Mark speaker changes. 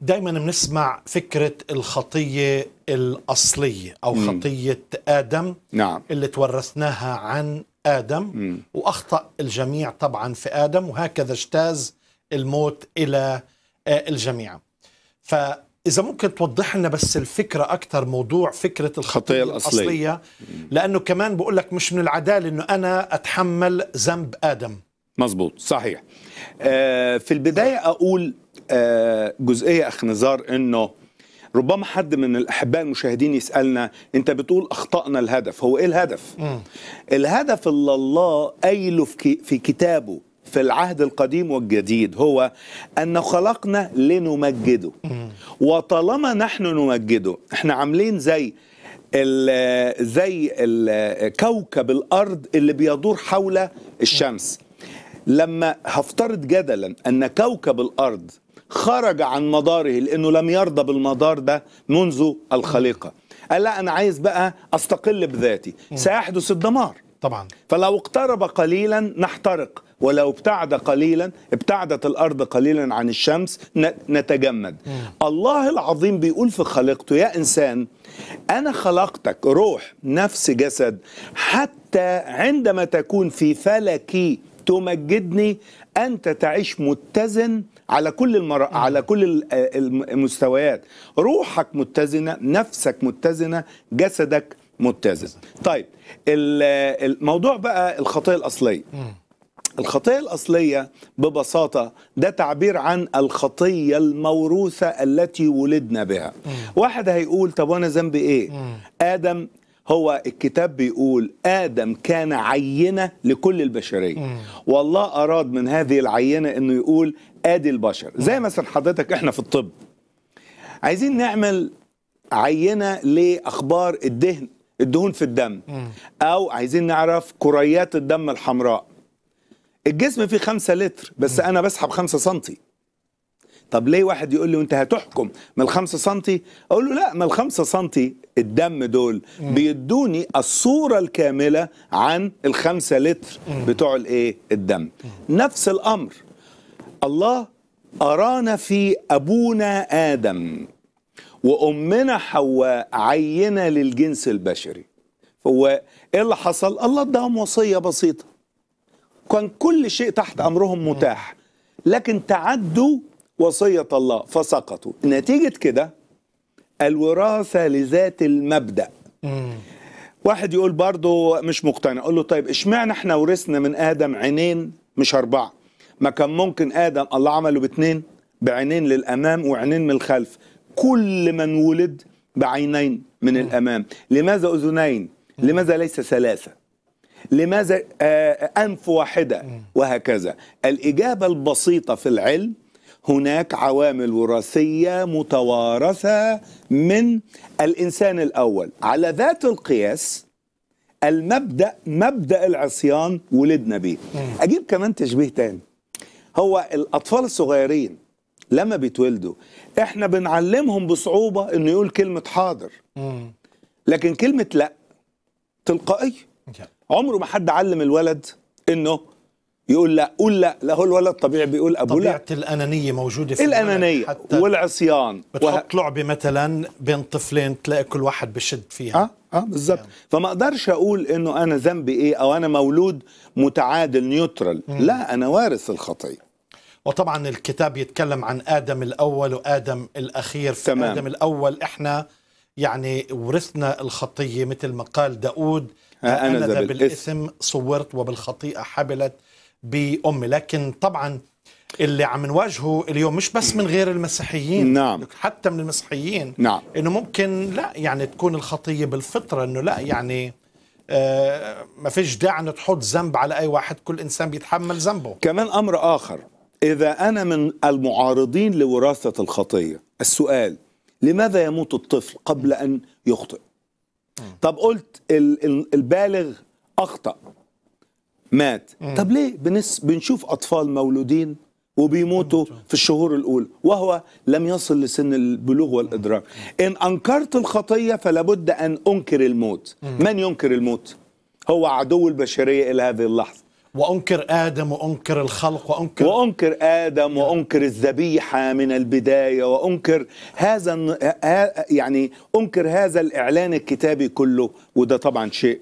Speaker 1: دائما بنسمع فكرة الخطية الأصلية أو. خطية آدم
Speaker 2: نعم
Speaker 1: اللي تورثناها عن آدم
Speaker 2: مم.
Speaker 1: وأخطأ الجميع طبعا في آدم وهكذا اجتاز الموت إلى آه، الجميع فإذا ممكن توضح لنا بس الفكرة أكثر موضوع فكرة الخطية
Speaker 2: الخطية الأصلية.
Speaker 1: الأصلية لأنه كمان بقول لك مش من العدالة أنه أنا أتحمل ذنب آدم
Speaker 2: مظبوط صحيح آه في البداية أقول جزئية أخ نزار إنه ربما حد من الأحباء المشاهدين يسألنا أنت بتقول أخطأنا الهدف هو إيه الهدف؟
Speaker 1: مم.
Speaker 2: الهدف اللي الله قايله في في كتابه في العهد القديم والجديد هو أن خلقنا لنمجده وطالما نحن نمجده إحنا عاملين زي ال زي ال كوكب الأرض اللي بيدور حول الشمس لما هفترض جدلا أن كوكب الأرض خرج عن مداره لأنه لم يرضى بالمدار ده منذ الخليقة. قال لا أنا عايز بقى أستقل بذاتي. سيحدث الدمار.
Speaker 1: طبعا.
Speaker 2: فلو اقترب قليلا نحترق ولو ابتعد قليلا ابتعدت الأرض قليلا عن الشمس نتجمد. الله العظيم بيقول في خليقته يا إنسان أنا خلقتك روح نفس جسد حتى عندما تكون في فلكي تمجدني أنت تعيش متزن على كل المر... على كل الم- المستويات. روحك متزنة نفسك متزنة جسدك متزن. طيب ال- الموضوع بقى الخطية الأصلية. الخطية الأصلية ببساطة ده تعبير عن الخطية الموروثة التي ولدنا بها. واحد هيقول طب وأنا ذنبي إيه؟ آدم هو الكتاب بيقول آدم كان عينة لكل البشرية. والله أراد من هذه العينة إنه يقول آدي البشر. زي مثلا حضرتك إحنا في الطب. عايزين نعمل عينة لأخبار الدهن الدهون في الدم. أو عايزين نعرف كريات الدم الحمراء. الجسم فيه خمسة لتر بس أنا بسحب خمسة سنتي. طب ليه واحد يقول لي وانت هتحكم؟ من الخمسة سنتي؟ أقول له لا ما الخمسة سنتي الدم دول بيدوني الصورة الكاملة عن الخمسة لتر بتوع الايه؟ الدم. نفس الأمر. الله أرانا في أبونا آدم وأمنا حواء عينة للجنس البشري. هو إيه اللي حصل؟ الله اداهم وصية بسيطة. كان كل شيء تحت أمرهم متاح. لكن تعدوا وصية الله. فسقطوا. نتيجة كده الوراثة لذات المبدأ. واحد يقول برضه مش مقتنع. أقول له طيب إشمعنى إحنا ورثنا من آدم عينين مش أربعة؟ ما كان ممكن آدم الله عمله باتنين بعينين للأمام وعينين من الخلف. كل من ولد بعينين من الأمام. لماذا أذنين؟ لماذا ليس ثلاثة؟ لماذا آه، أنف واحدة؟ وهكذا. الإجابة البسيطة في العلم هناك عوامل وراثية متوارثة من الإنسان الأول. على ذات القياس المبدأ مبدأ العصيان ولدنا بيه أجيب كمان تشبيه تاني. هو الأطفال الصغيرين لما بيتولدوا إحنا بنعلمهم بصعوبة إنه يقول كلمة حاضر. لكن كلمة لأ تلقائيه عمره ما حد علم الولد إنه يقول لا قول لا لا هو الولد طبيعي بيقول ابو لا.
Speaker 1: طبيعة الأنانية موجودة في
Speaker 2: الأنانية
Speaker 1: حتى
Speaker 2: والعصيان. وه...
Speaker 1: بتحط لعبة مثلا بين طفلين تلاقي كل واحد بشد فيها.
Speaker 2: آه آه بالظبط فما أقدرش أقول إنه أنا ذنبي إيه أو أنا مولود متعادل نيوترال. لا أنا وارث الخطيه
Speaker 1: وطبعا الكتاب يتكلم عن آدم الأول وآدم الأخير. في
Speaker 2: تمام.
Speaker 1: آدم الأول إحنا يعني ورثنا الخطية مثل ما قال داود.
Speaker 2: أنا ذا. بالإثم
Speaker 1: صورت وبالخطيئة حبلت. بأمي. لكن طبعا اللي عم نواجهه اليوم مش بس من غير المسيحيين
Speaker 2: نعم.
Speaker 1: حتى من المسيحيين.
Speaker 2: نعم.
Speaker 1: إنه ممكن لا يعني تكون الخطية بالفطرة إنه لا يعني آه ما فيش داعي إنه تحط ذنب على أي واحد كل إنسان بيتحمل ذنبه.
Speaker 2: كمان أمر آخر. إذا أنا من المعارضين لوراثة الخطية السؤال لماذا يموت الطفل قبل أن يخطئ؟ طب قلت ال- ال- البالغ أخطأ. مات. طب ليه بنس بنشوف أطفال مولودين وبيموتوا في الشهور الاولى وهو لم يصل لسن البلوغ والإدراك. إن أنكرت الخطية فلا بد أن أنكر الموت. من ينكر الموت؟ هو عدو البشرية إلى هذه اللحظة.
Speaker 1: وأنكر آدم وأنكر الخلق وأنكر
Speaker 2: وأنكر آدم وأنكر الذبيحة من البداية وأنكر هذا يعني أنكر هذا الإعلان الكتابي كله. وده طبعا شيء